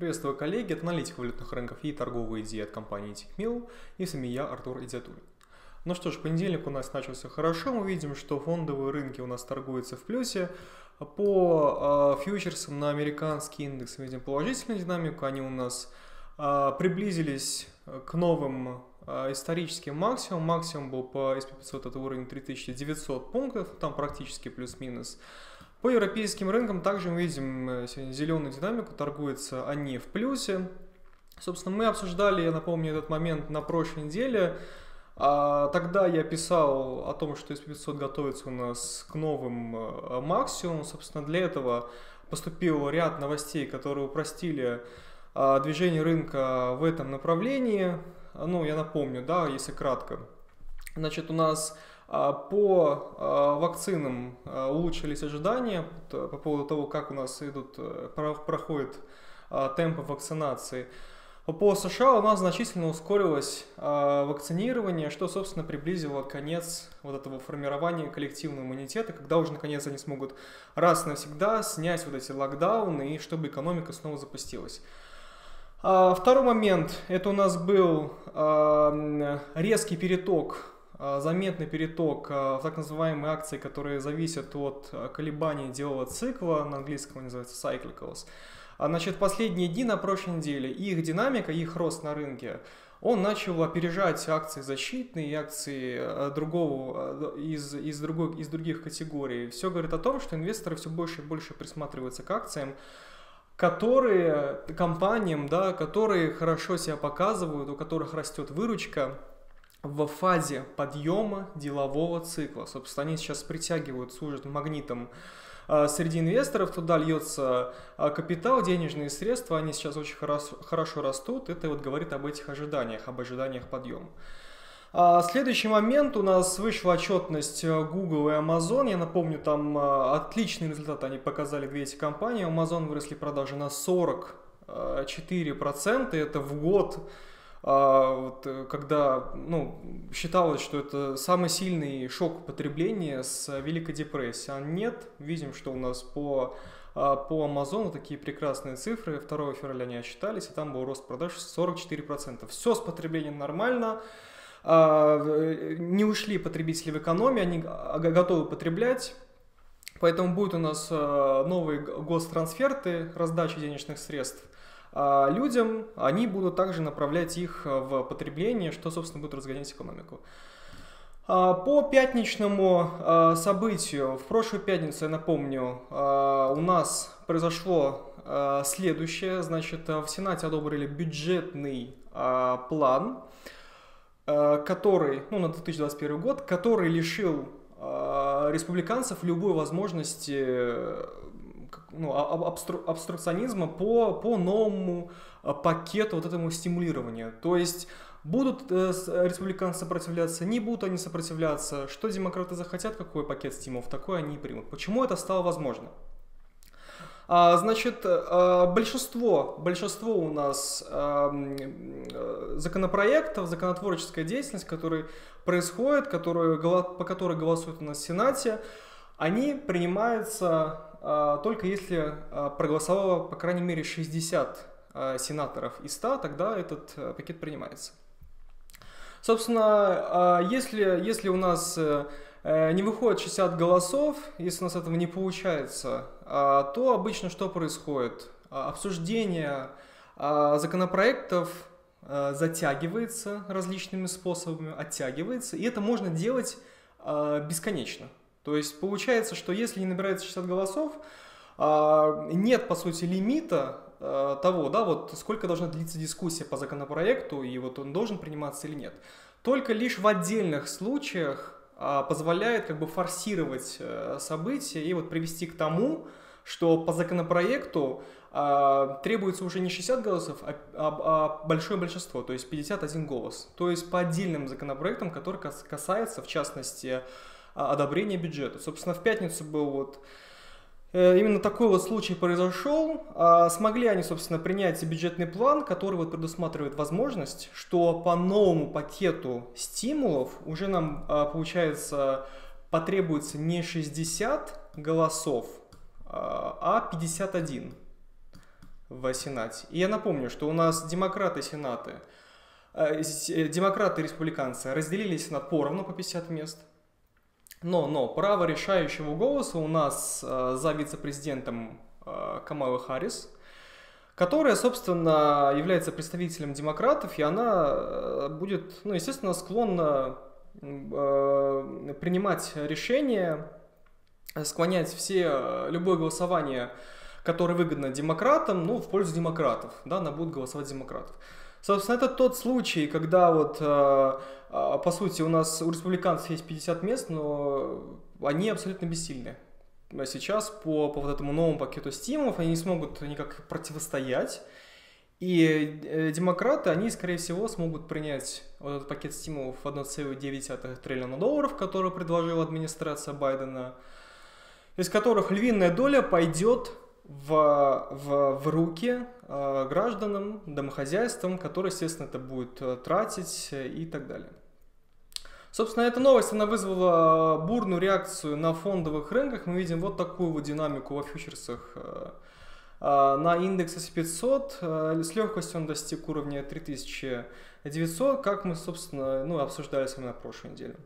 Приветствую, коллеги, это аналитик валютных рынков и торговые идеи от компании Тикмил и с вами я, Артур Идиатулин. Ну что ж, понедельник у нас начался хорошо, мы видим, что фондовые рынки у нас торгуются в плюсе. По э, фьючерсам на американский индекс мы видим положительную динамику, они у нас э, приблизились к новым э, историческим максимумам. Максимум был по SP 500 это уровень 3900 пунктов, там практически плюс-минус. По европейским рынкам также мы видим э, сегодня зеленую динамику, торгуются они в плюсе. Собственно, мы обсуждали, я напомню, этот момент на прошлой неделе. А, тогда я писал о том, что SP500 готовится у нас к новым э, максимумам. Собственно, для этого поступил ряд новостей, которые упростили а, движение рынка в этом направлении. Ну, я напомню, да, если кратко. Значит, у нас по а, вакцинам а, улучшились ожидания по поводу того, как у нас идут, э, проходят темпы вакцинации. По США у нас значительно ускорилось вакцинирование, что, собственно, приблизило конец вот этого формирования коллективного иммунитета, когда уже, наконец, они смогут раз навсегда снять вот эти локдауны, и чтобы экономика снова запустилась. Второй момент, это у нас был резкий переток а, заметный переток а, в так называемые акции, которые зависят от а, колебаний делового цикла, на английском называется cyclicals. Значит, последние дни на прошлой неделе их динамика, их рост на рынке, он начал опережать акции защитные и акции другого, из, из, другой, из других категорий. Все говорит о том, что инвесторы все больше и больше присматриваются к акциям, которые компаниям, да, которые хорошо себя показывают, у которых растет выручка, в фазе подъема делового цикла. Собственно, они сейчас притягивают, служат магнитом а, среди инвесторов, туда льется а, капитал, денежные средства, они сейчас очень хорошо, растут. Это вот говорит об этих ожиданиях, об ожиданиях подъема. А следующий момент у нас вышла отчетность Google и Amazon. Я напомню, там отличный результат они показали две эти компании. Amazon выросли продажи на 44%, это в год а, вот, э, когда ну, считалось, что это самый сильный шок потребления с Великой депрессии. А нет, видим, что у нас по, а, по Амазону такие прекрасные цифры. 2 февраля они отчитались, и там был рост продаж 44%. Все с потреблением нормально. А, э, не ушли потребители в экономию, они готовы потреблять. Поэтому будет у нас новые гострансферты, раздача денежных средств – людям, они будут также направлять их э, в потребление, что, собственно, будет разгонять экономику. А, по пятничному а, событию, в прошлую пятницу, я напомню, а, у нас произошло следующее. Значит, в Сенате одобрили бюджетный план, который, ну, на 2021 год, который лишил республиканцев любой возможности ну, абстру, абстракционизма по, по новому а, пакету вот этому стимулирования. То есть будут э, республиканцы сопротивляться, не будут они сопротивляться. Что демократы захотят, какой пакет стимулов, такой они примут. Почему это стало возможно? А, значит, а, большинство, большинство у нас а, законопроектов, законотворческая деятельность, которая происходит, которые, по которой голосуют у нас в Сенате, они принимаются а, только если а, проголосовало по крайней мере 60 а, сенаторов из 100, тогда этот пакет принимается. Собственно, если, если у нас э, не выходит 60 голосов, если у нас этого не получается, то обычно что происходит? Обсуждение законопроектов затягивается различными способами, оттягивается, и это можно делать бесконечно. То есть получается, что если не набирается 60 голосов, а, нет, по сути, лимита а, того, да, вот сколько должна длиться дискуссия по законопроекту, и вот он должен приниматься или нет. Только лишь в отдельных случаях а, позволяет как бы форсировать э, события и вот привести к тому, что по законопроекту требуется уже не 60 голосов, а, большое большинство, то есть 51 голос. То есть по отдельным законопроектам, которые касаются, в частности, одобрения бюджета. Собственно, в пятницу был вот э, Именно такой вот случай произошел. А, смогли они, собственно, принять бюджетный план, который вот предусматривает возможность, что по новому пакету стимулов уже нам, а, получается, потребуется не 60 голосов, а 51. в Сенате. И я напомню, что у нас демократы Сенаты, э, демократы и республиканцы разделили Сенат поровну по 50 мест. Но, но право решающего голоса у нас э, за вице-президентом э, Камалы Харрис, которая, собственно, является представителем демократов, и она э, будет, ну, естественно, склонна э, принимать решения, склонять все, э, любое голосование, которое выгодно демократам, ну, в пользу демократов, да, она будет голосовать демократов. Собственно, это тот случай, когда вот, э, э, по сути, у нас у республиканцев есть 50 мест, но они абсолютно бессильны. А сейчас по, по вот этому новому пакету стимулов они не смогут никак противостоять. И э, демократы, они, скорее всего, смогут принять вот этот пакет стимулов в 1,9 триллиона долларов, который предложила администрация Байдена, из которых львиная доля пойдет в, в, в руки э, гражданам, домохозяйствам, которые, естественно, это будут э, тратить э, и так далее. Собственно, эта новость, она вызвала бурную реакцию на фондовых рынках. Мы видим вот такую вот динамику во фьючерсах. На индексе S500 с легкостью он достиг уровня 3900, как мы, собственно, ну, обсуждали с вами на прошлой неделе.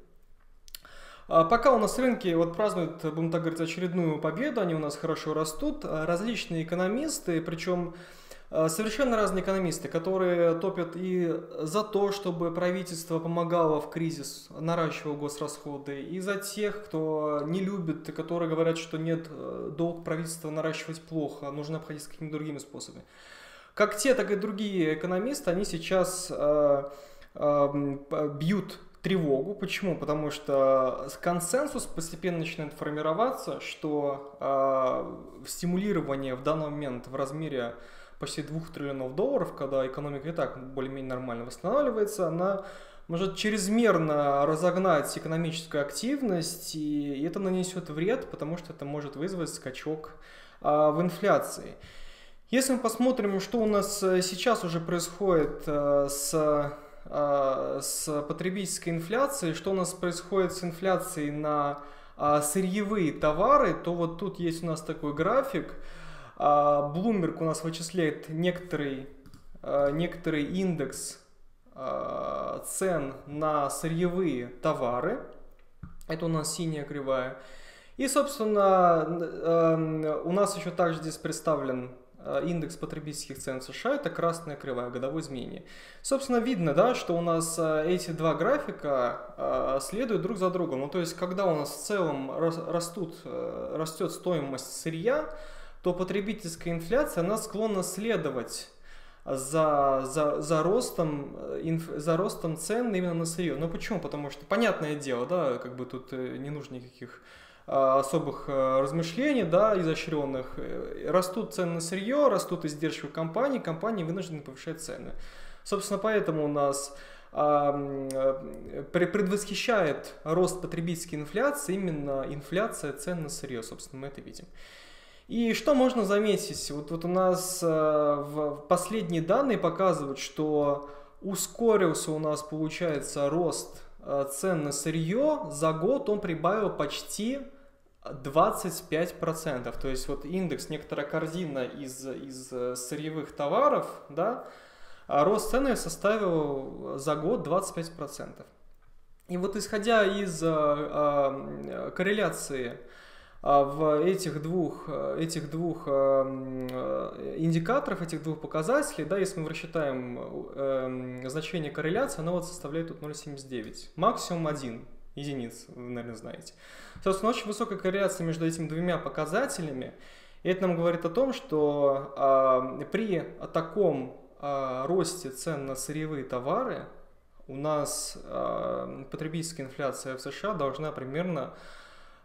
А пока у нас рынки вот празднуют, будем так говорить, очередную победу, они у нас хорошо растут, а различные экономисты, причем а, совершенно разные экономисты, которые топят и за то, чтобы правительство помогало в кризис, наращивало госрасходы, и за тех, кто не любит, которые говорят, что нет, э, долг правительства наращивать плохо, нужно обходиться какими-то другими способами. Как те, так и другие экономисты, они сейчас э, э, бьют тревогу. Почему? Потому что консенсус постепенно начинает формироваться, что э, стимулирование в данный момент в размере почти 2 триллионов долларов, когда экономика и так более-менее нормально восстанавливается, она может чрезмерно разогнать экономическую активность, и это нанесет вред, потому что это может вызвать скачок а, в инфляции. Если мы посмотрим, что у нас сейчас уже происходит а, с с потребительской инфляцией, что у нас происходит с инфляцией на а, сырьевые товары, то вот тут есть у нас такой график. А, Bloomberg у нас вычисляет некоторый, некоторый индекс цен на сырьевые товары. Это у нас синяя кривая. И, собственно, у нас еще также здесь представлен индекс потребительских цен в США, это красная кривая годовой изменения. Собственно, видно, да, что у нас э, эти два графика э, следуют друг за другом. Ну, то есть, когда у нас в целом растут, растет стоимость сырья, то потребительская инфляция, она склонна следовать за, за, за, ростом, инф, за ростом цен именно на сырье. Ну почему? Потому что, понятное дело, да, как бы тут не нужно никаких Э, особых э, размышлений, да, изощренных. Э, растут цены на сырье, растут издержки компаний, компании вынуждены повышать цены. Собственно, поэтому у нас предвосхищает рост потребительской инфляции именно инфляция цен на сырье, собственно, мы это видим. И что можно заметить? Вот, вот у нас в последние данные показывают, что ускорился у нас, получается, рост цен на сырье, за год он прибавил почти 25%. То есть вот индекс, некоторая корзина из, из э, сырьевых товаров, да, а рост цены составил за год 25%. И вот исходя из э, корреляции в этих двух, этих двух индикаторов, этих двух показателей, да, если мы рассчитаем значение корреляции, оно вот составляет тут 0,79, максимум 1 единиц, вы, наверное, знаете. Собственно, очень высокая корреляция между этими двумя показателями. И это нам говорит о том, что э, при таком э, росте цен на сырьевые товары у нас э, потребительская инфляция в США должна примерно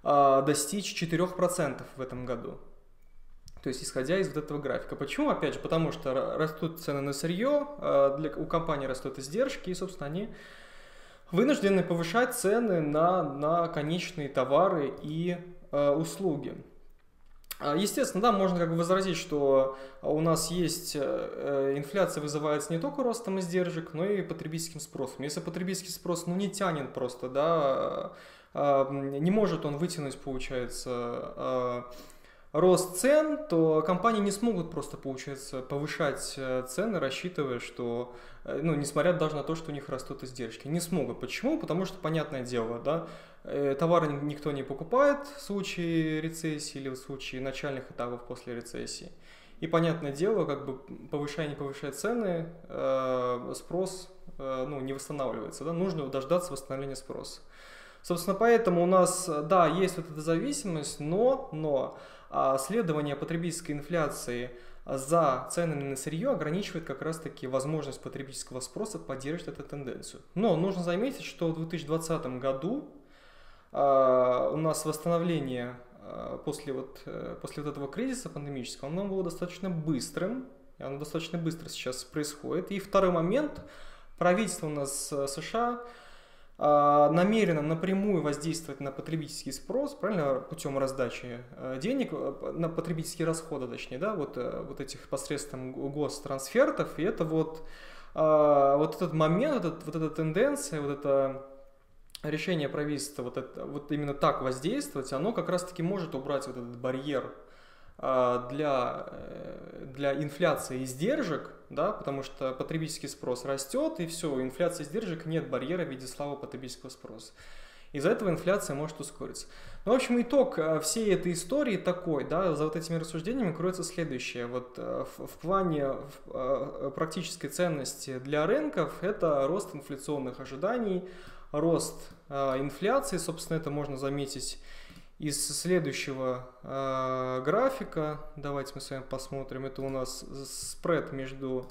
э, достичь 4% в этом году. То есть, исходя из вот этого графика. Почему? Опять же, потому что растут цены на сырье, э, для, у компании растут издержки, и, собственно, они вынуждены повышать цены на, на конечные товары и э, услуги. А, естественно, да, можно как бы возразить, что у нас есть э, э, инфляция вызывается не только ростом издержек, но и потребительским спросом. Если потребительский спрос ну, не тянет просто, да, э, не может он вытянуть, получается, рост цен, то компании не смогут просто, получается, повышать э, цены, рассчитывая, что, э, ну, несмотря даже на то, что у них растут издержки. Не смогут. Почему? Потому что, понятное дело, да, э, товары никто не покупает в случае рецессии или в случае начальных этапов после рецессии. И, понятное дело, как бы повышая, не повышая цены, спрос ну, не восстанавливается. Да? Нужно дождаться восстановления спроса. Собственно, поэтому у нас, да, есть вот эта зависимость, но, но а следование потребительской инфляции за ценами на сырье ограничивает как раз-таки возможность потребительского спроса поддерживать эту тенденцию. Но нужно заметить, что в 2020 году а, у нас восстановление а, после вот, э, после вот этого кризиса пандемического, оно было достаточно быстрым, и оно достаточно быстро сейчас происходит. И второй момент, правительство у нас э, США намеренно напрямую воздействовать на потребительский спрос, правильно, путем раздачи э, денег, э, на потребительские расходы, точнее, да, вот, э, вот этих посредством гострансфертов, и это вот, а, вот этот момент, вот, вот эта тенденция, вот это решение правительства вот, это, вот именно так воздействовать, оно как раз-таки может убрать вот этот барьер а, для, для инфляции издержек, да, потому что потребительский спрос растет, и все, инфляция издержек, нет барьера в виде слабого потребительского спроса. Из-за этого инфляция может ускориться. Ну, в общем, итог э, всей этой истории такой, да, за вот этими рассуждениями кроется следующее. Вот э, в, в плане в, э, практической ценности для рынков это рост инфляционных ожиданий, рост э, инфляции, собственно, это можно заметить из следующего э, графика, давайте мы с вами посмотрим, это у нас спред между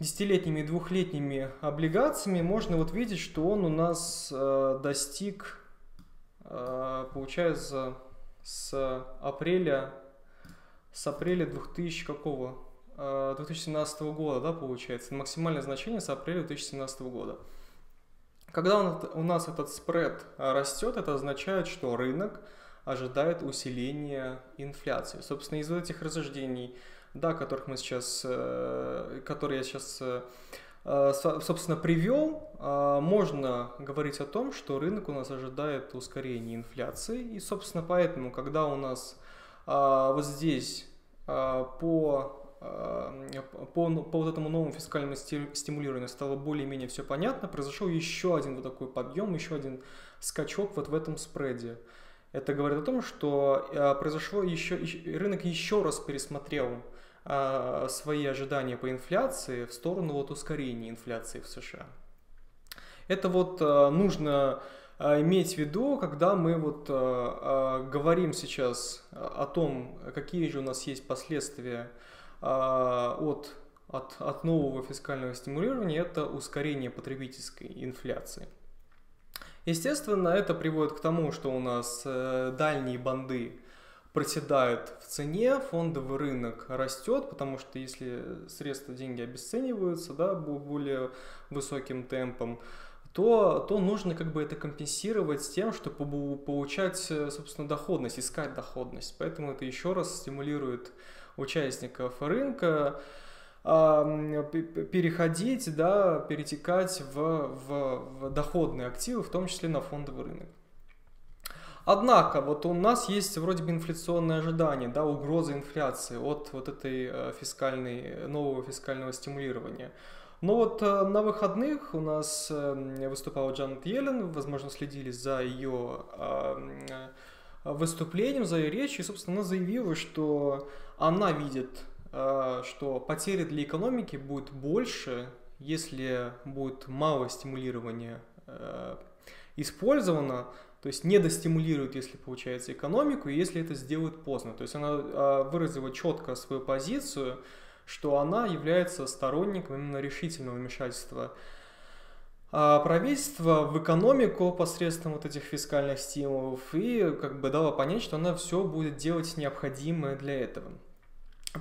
десятилетними и двухлетними облигациями, можно вот видеть, что он у нас э, достиг, э, получается, с апреля, с апреля 2000 какого? 2017 года, да, получается, максимальное значение с апреля 2017 года. Когда у нас этот спред а, растет, это означает, что рынок ожидает усиления инфляции. Собственно, из этих рассуждений, да, которых мы сейчас, э, которые я сейчас, э, э, собственно, привел, можно говорить о том, что рынок у нас ожидает устарения инфляции. И, собственно, поэтому, когда у нас вот здесь по по, по вот этому новому фискальному стимулированию стало более-менее все понятно, произошел еще один вот такой подъем, еще один скачок вот в этом спреде. Это говорит о том, что э, произошло еще, рынок еще раз пересмотрел а, свои ожидания по инфляции в сторону вот ускорения инфляции в США. Это вот э, нужно э, иметь в виду, когда мы вот говорим сейчас о том, какие же у нас есть последствия от, от, от нового фискального стимулирования – это ускорение потребительской инфляции. Естественно, это приводит к тому, что у нас э, дальние банды проседают в цене, фондовый рынок растет, потому что если средства, деньги обесцениваются да, более высоким темпом, то, то нужно как бы это компенсировать тем, чтобы получать, э, собственно, доходность, искать доходность. Поэтому это еще раз стимулирует участников рынка переходить, да, перетекать в, в, в доходные активы, в том числе на фондовый рынок. Однако, вот у нас есть вроде бы инфляционные ожидания, да, угроза инфляции от вот этой э, фискальной, нового фискального стимулирования. Но вот э, на выходных у нас э, выступала Джанет Йеллен, возможно, следили за ее выступлением, за ее речью, и, собственно, она заявила, что она видит, э, что потери для экономики будет больше, если будет мало стимулирования э, использовано, то есть не достимулирует, если получается, экономику, и если это сделают поздно. То есть она э, выразила четко свою позицию, что она является сторонником именно решительного вмешательства правительства в экономику посредством вот этих фискальных стимулов и как бы дала понять, что она все будет делать необходимое для этого.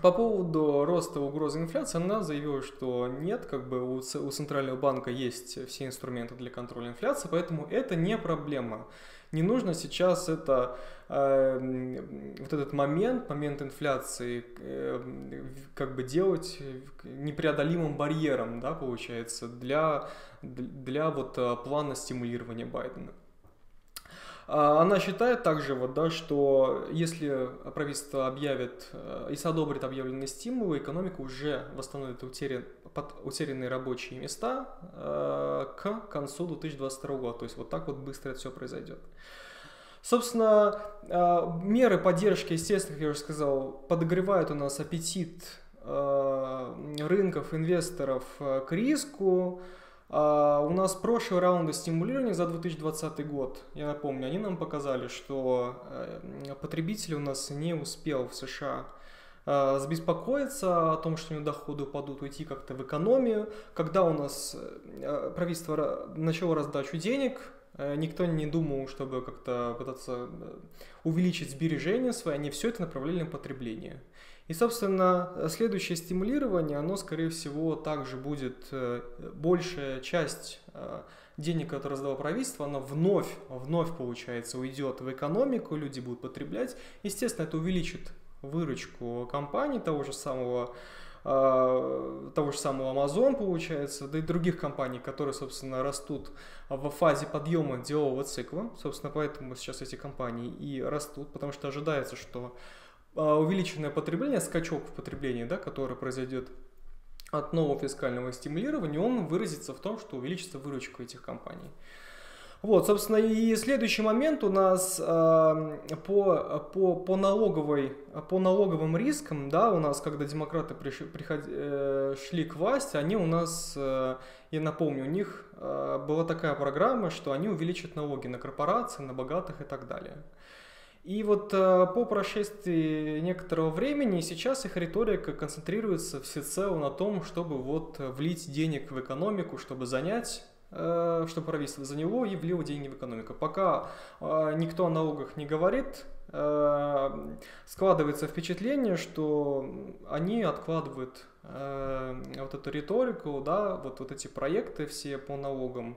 По поводу роста угрозы инфляции, она заявила, что нет, как бы у, у Центрального банка есть все инструменты для контроля инфляции, поэтому это не проблема. Не нужно сейчас это, э, вот этот момент, момент инфляции, э, как бы делать непреодолимым барьером, да, получается, для, для вот э, плана стимулирования Байдена. А, она считает также, вот, да, что если правительство объявит э, и одобрит объявленные стимулы, экономика уже восстановит утерян, под, утерянные рабочие места э, к концу 2022 года. То есть вот так вот быстро это все произойдет. Собственно, э, меры поддержки, естественно, как я уже сказал, подогревают у нас аппетит э, рынков, инвесторов к риску, у нас прошлые раунды стимулирования за 2020 год, я напомню, они нам показали, что потребитель у нас не успел в США забеспокоиться о том, что у него доходы упадут, уйти как-то в экономию. Когда у нас э, правительство начало раздачу денег, никто не думал, чтобы как-то пытаться увеличить сбережения свои, они все это направляли на потребление. И, собственно, следующее стимулирование, оно, скорее всего, также будет э, большая часть э, денег, которые раздало правительство, оно вновь, вновь, получается, уйдет в экономику, люди будут потреблять. Естественно, это увеличит выручку компаний того же самого э, того же самого Amazon, получается, да и других компаний, которые, собственно, растут в фазе подъема делового цикла. Собственно, поэтому сейчас эти компании и растут, потому что ожидается, что а, увеличенное потребление, скачок в потреблении, да, который произойдет от нового фискального стимулирования, он выразится в том, что увеличится выручка этих компаний. Вот, собственно, и следующий момент у нас э, по, по, по, налоговой, по налоговым рискам, да, у нас, когда демократы приш, приход, э, шли к власти, они у нас, э, я напомню, у них э, была такая программа, что они увеличат налоги на корпорации, на богатых и так далее. И вот э, по прошествии некоторого времени сейчас их риторика концентрируется всецело на том, чтобы вот влить денег в экономику, чтобы занять чтобы правительство за него и влило деньги в экономику. Пока э, никто о налогах не говорит, складывается впечатление, что они откладывают вот эту риторику, да, вот, вот эти проекты все по налогам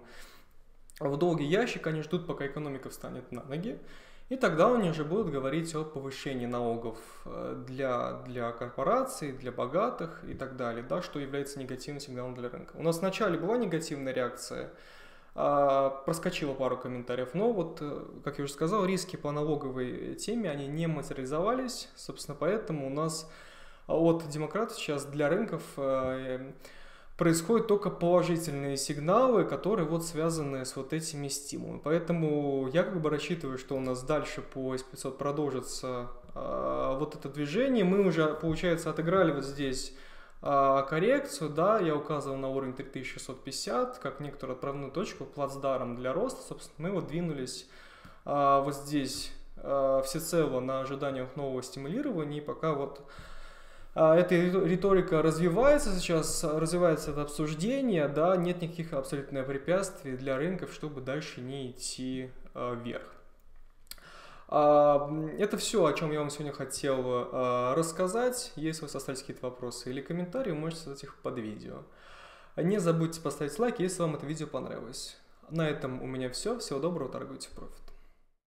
в долгий ящик, они ждут, пока экономика встанет на ноги. И тогда они уже будут говорить о повышении налогов э, для, для корпораций, для богатых и так далее, да, что является негативным сигналом для рынка. У нас вначале была негативная реакция, а, проскочило пару комментариев, но вот, э, как я уже сказал, риски по налоговой теме, они не материализовались, собственно, поэтому у нас от демократов сейчас для рынков э, происходят только положительные сигналы, которые вот связаны с вот этими стимулами. Поэтому я как бы рассчитываю, что у нас дальше по S500 продолжится э, вот это движение. Мы уже, получается, отыграли вот здесь э, коррекцию, да, я указывал на уровень 3650, как некоторую отправную точку, плацдаром для роста. Собственно, мы вот двинулись э, вот здесь всецело на ожиданиях нового стимулирования, и пока вот эта риторика развивается сейчас, развивается это обсуждение, да, нет никаких абсолютно препятствий для рынков, чтобы дальше не идти а, вверх. А, это все, о чем я вам сегодня хотел рассказать. Если у вас остались какие-то вопросы или комментарии, можете задать их под видео. Не забудьте поставить лайк, если вам это видео понравилось. На этом у меня все. Всего доброго, торгуйте в профит.